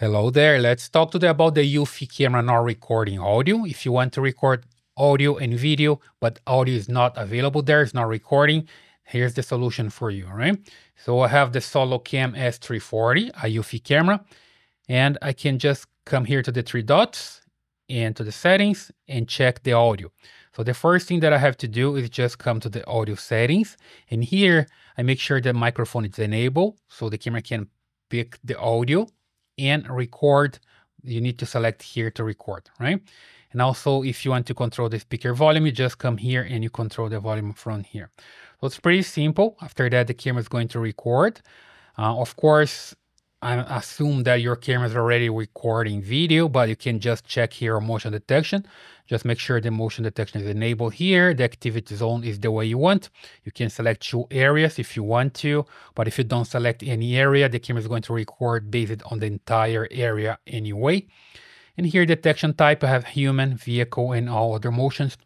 Hello there. Let's talk today about the Eufy camera not recording audio. If you want to record audio and video, but audio is not available there, it's not recording, here's the solution for you, right? So I have the SoloCam S340, a Eufy camera, and I can just come here to the three dots and to the settings and check the audio. So the first thing that I have to do is just come to the audio settings. And here I make sure the microphone is enabled so the camera can pick the audio and record, you need to select here to record, right? And also if you want to control the speaker volume, you just come here and you control the volume from here. So it's pretty simple. After that, the camera is going to record. Uh, of course, I assume that your camera is already recording video, but you can just check here on motion detection. Just make sure the motion detection is enabled here. The activity zone is the way you want. You can select two areas if you want to, but if you don't select any area, the camera is going to record based on the entire area anyway. And here detection type, I have human, vehicle, and all other motions.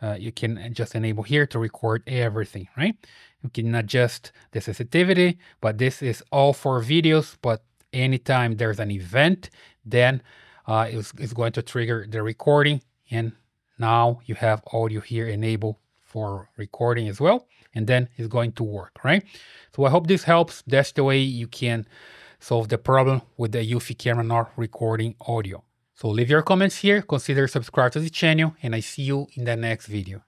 Uh, you can just enable here to record everything, right? You can adjust the sensitivity, but this is all for videos, but anytime there's an event, then uh, it's, it's going to trigger the recording. And now you have audio here enabled for recording as well. And then it's going to work, right? So I hope this helps. That's the way you can solve the problem with the Eufy camera not recording audio. So leave your comments here, consider subscribe to the channel, and I see you in the next video.